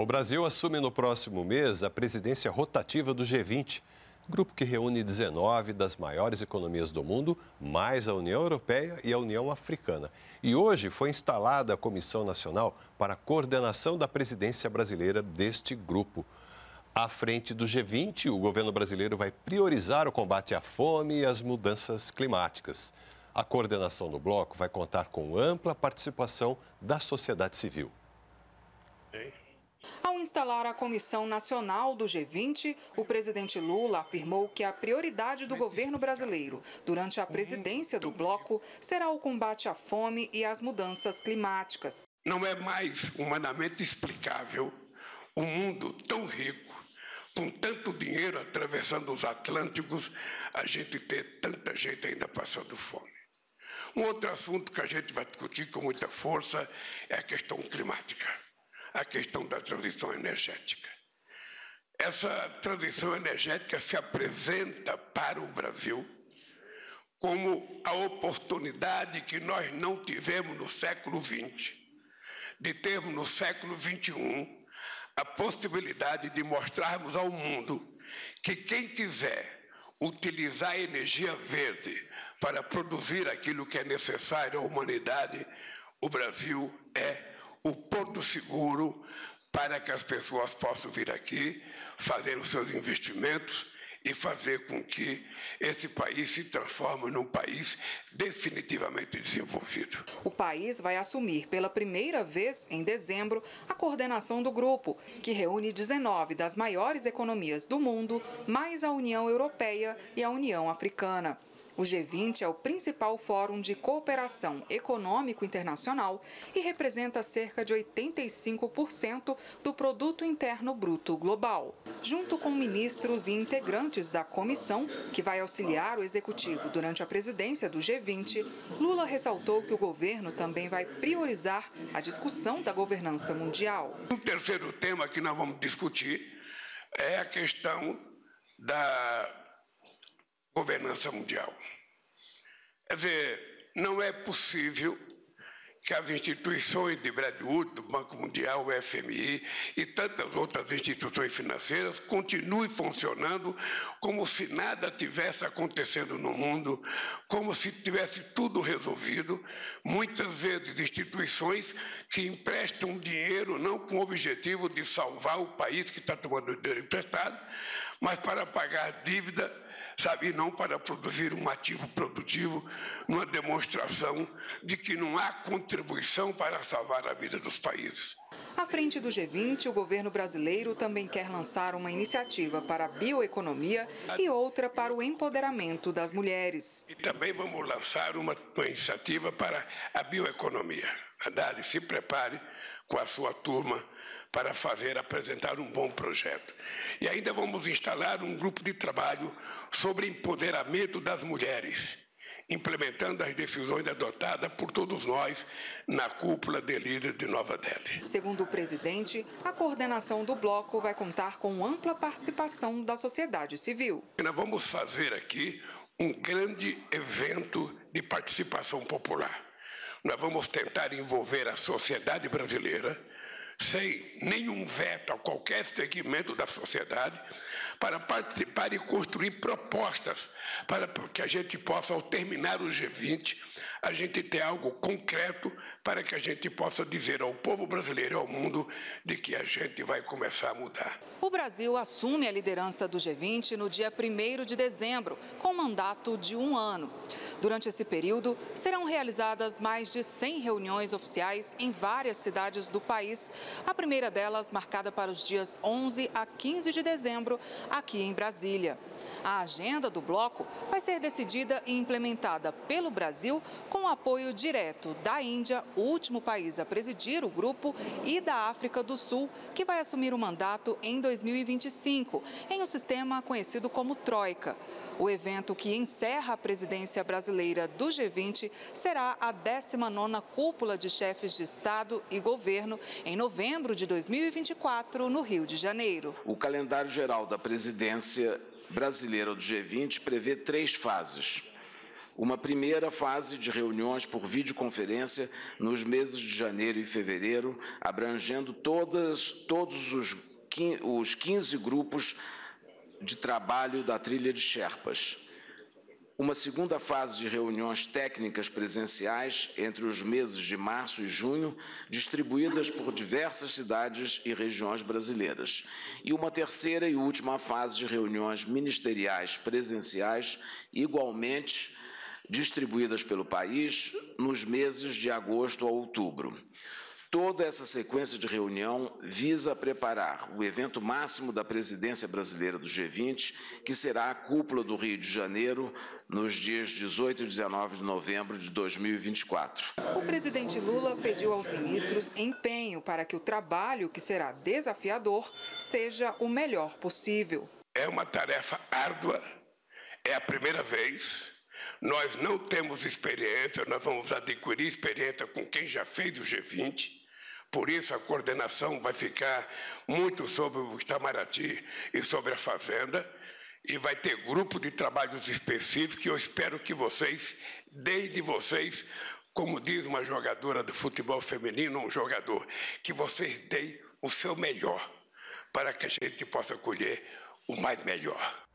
O Brasil assume no próximo mês a presidência rotativa do G20, grupo que reúne 19 das maiores economias do mundo, mais a União Europeia e a União Africana. E hoje foi instalada a Comissão Nacional para a coordenação da presidência brasileira deste grupo. À frente do G20, o governo brasileiro vai priorizar o combate à fome e às mudanças climáticas. A coordenação do bloco vai contar com ampla participação da sociedade civil. Ao instalar a Comissão Nacional do G20, o presidente Lula afirmou que a prioridade do governo brasileiro durante a presidência do bloco será o combate à fome e às mudanças climáticas. Não é mais humanamente explicável um mundo tão rico, com tanto dinheiro atravessando os Atlânticos, a gente ter tanta gente ainda passando fome. Um outro assunto que a gente vai discutir com muita força é a questão climática a questão da transição energética. Essa transição energética se apresenta para o Brasil como a oportunidade que nós não tivemos no século XX, de termos no século XXI a possibilidade de mostrarmos ao mundo que quem quiser utilizar a energia verde para produzir aquilo que é necessário à humanidade, o Brasil é o porto seguro para que as pessoas possam vir aqui, fazer os seus investimentos e fazer com que esse país se transforme num país definitivamente desenvolvido. O país vai assumir pela primeira vez em dezembro a coordenação do grupo, que reúne 19 das maiores economias do mundo, mais a União Europeia e a União Africana. O G20 é o principal fórum de cooperação econômico internacional e representa cerca de 85% do produto interno bruto global. Junto com ministros e integrantes da comissão, que vai auxiliar o executivo durante a presidência do G20, Lula ressaltou que o governo também vai priorizar a discussão da governança mundial. O terceiro tema que nós vamos discutir é a questão da governança mundial. Quer dizer, não é possível que as instituições de Bretton Woods, do Banco Mundial, o FMI e tantas outras instituições financeiras continuem funcionando como se nada tivesse acontecendo no mundo, como se tivesse tudo resolvido. Muitas vezes instituições que emprestam dinheiro não com o objetivo de salvar o país que está tomando dinheiro emprestado, mas para pagar dívida sabe? E não para produzir um ativo produtivo, numa demonstração de que não há contribuição para salvar a vida dos países. À frente do G20, o governo brasileiro também quer lançar uma iniciativa para a bioeconomia e outra para o empoderamento das mulheres. E também vamos lançar uma, uma iniciativa para a bioeconomia. Haddad, se prepare com a sua turma para fazer, apresentar um bom projeto. E ainda vamos instalar um grupo de trabalho sobre empoderamento das mulheres, implementando as decisões adotadas por todos nós na cúpula de líderes de Nova Delhi. Segundo o presidente, a coordenação do bloco vai contar com ampla participação da sociedade civil. Nós vamos fazer aqui um grande evento de participação popular. Nós vamos tentar envolver a sociedade brasileira, sem nenhum veto a qualquer segmento da sociedade, para participar e construir propostas para que a gente possa, ao terminar o G20, a gente ter algo concreto para que a gente possa dizer ao povo brasileiro e ao mundo de que a gente vai começar a mudar. O Brasil assume a liderança do G20 no dia 1 de dezembro, com mandato de um ano. Durante esse período, serão realizadas mais de 100 reuniões oficiais em várias cidades do país, a primeira delas marcada para os dias 11 a 15 de dezembro, aqui em Brasília. A agenda do bloco vai ser decidida e implementada pelo Brasil com apoio direto da Índia, o último país a presidir o grupo, e da África do Sul, que vai assumir o mandato em 2025, em um sistema conhecido como Troika. O evento que encerra a presidência brasileira do G20 será a 19ª cúpula de chefes de Estado e governo em novembro de 2024, no Rio de Janeiro. O calendário geral da presidência brasileira do G20 prevê três fases. Uma primeira fase de reuniões por videoconferência nos meses de janeiro e fevereiro, abrangendo todas, todos os, os 15 grupos de trabalho da trilha de Sherpas. Uma segunda fase de reuniões técnicas presenciais entre os meses de março e junho, distribuídas por diversas cidades e regiões brasileiras, e uma terceira e última fase de reuniões ministeriais presenciais, igualmente distribuídas pelo país nos meses de agosto a outubro. Toda essa sequência de reunião visa preparar o evento máximo da presidência brasileira do G20, que será a cúpula do Rio de Janeiro nos dias 18 e 19 de novembro de 2024. O presidente Lula pediu aos ministros empenho para que o trabalho, que será desafiador, seja o melhor possível. É uma tarefa árdua, é a primeira vez. Nós não temos experiência, nós vamos adquirir experiência com quem já fez o G20. Por isso, a coordenação vai ficar muito sobre o Itamaraty e sobre a Fazenda, e vai ter grupo de trabalhos específicos, e eu espero que vocês, desde vocês, como diz uma jogadora de futebol feminino, um jogador, que vocês deem o seu melhor para que a gente possa colher o mais melhor.